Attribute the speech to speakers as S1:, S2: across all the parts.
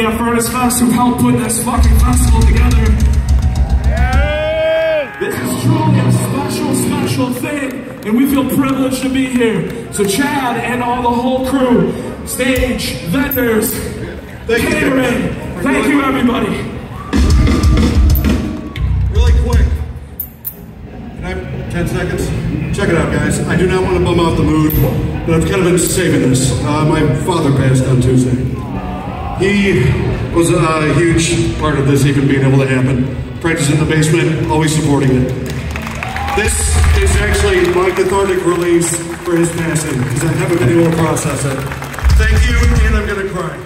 S1: everybody at Furnace Fest who helped put this fucking festival together. This is truly a special, special thing, and we feel privileged to be here. So Chad and all the whole crew, stage, vendors,
S2: Thank you.
S1: catering, thank you everybody.
S2: Really quick. Can I have 10 seconds? Check it out, guys. I do not want to bum out the mood, but I've kind of been saving this. Uh, my father passed on Tuesday. He was a huge part of this even being able to happen. Practice in the basement, always supporting it. This is actually my cathartic release for his passing because I haven't been able to process it. Thank you, and I'm going to cry.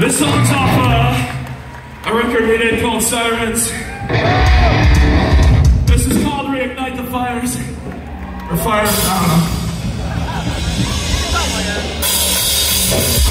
S1: This song's off uh, a record we did called Sirens. This is called Reignite the Fires. Or Fires, I don't know. Justice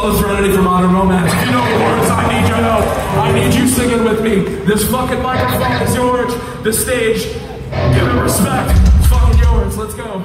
S1: Go. Still for Modern Romance. If you know the words, I need your help. I need you singing with me. This fucking microphone is yours. The stage, give it respect. It's fucking yours. Let's go.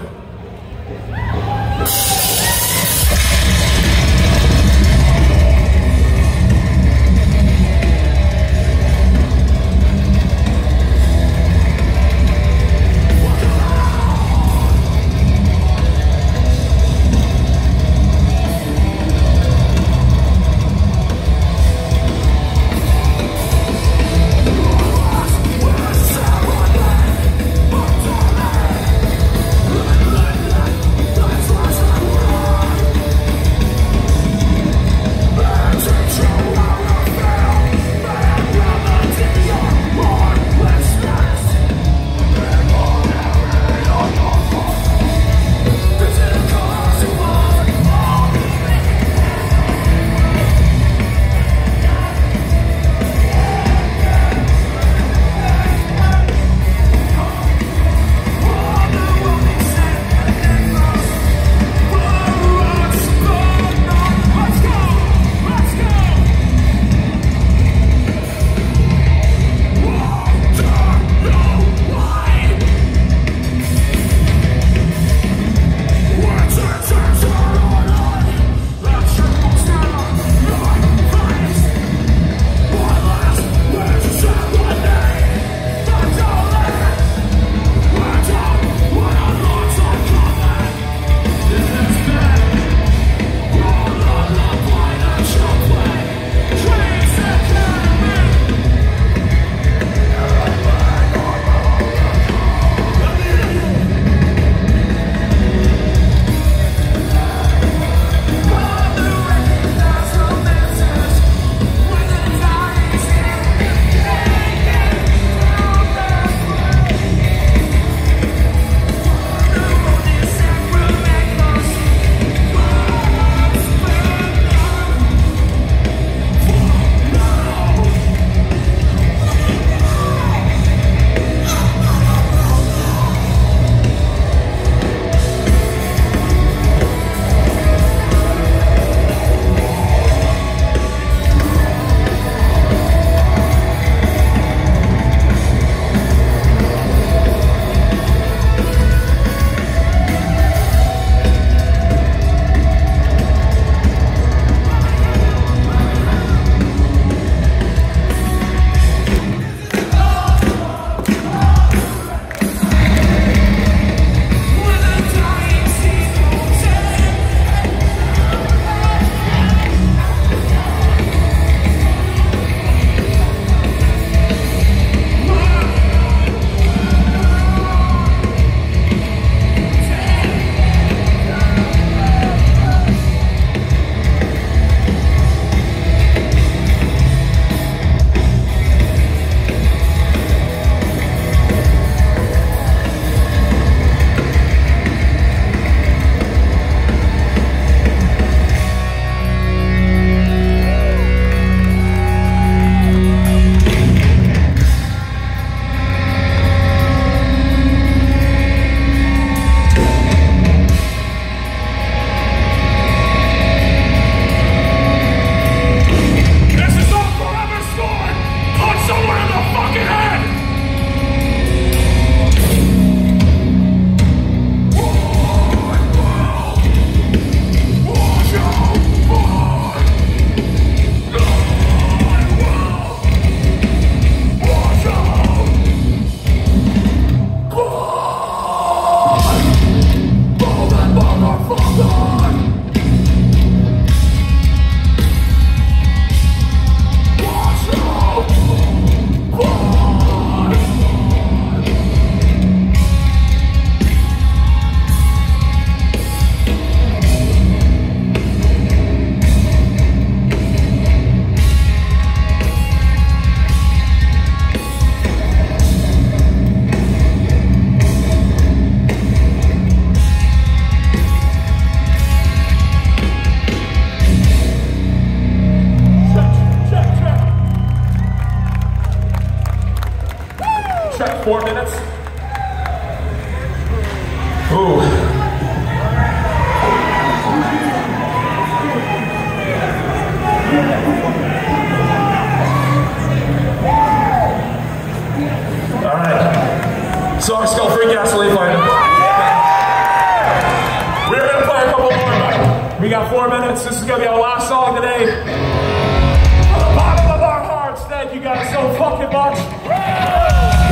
S1: So fucking much. We're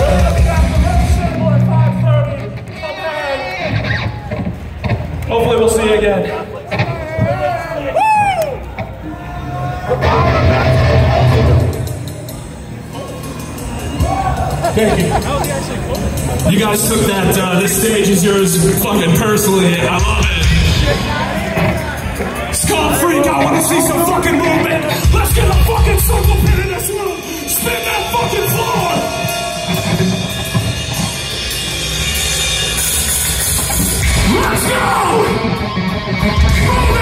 S1: gonna be back with another single at 5:30. Okay. Hopefully, we'll see you again. Thank you. You guys took that, uh, this stage is yours fucking personally. I love it. Skull Freak, I want to see some Let's go!